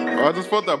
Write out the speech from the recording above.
I just put that.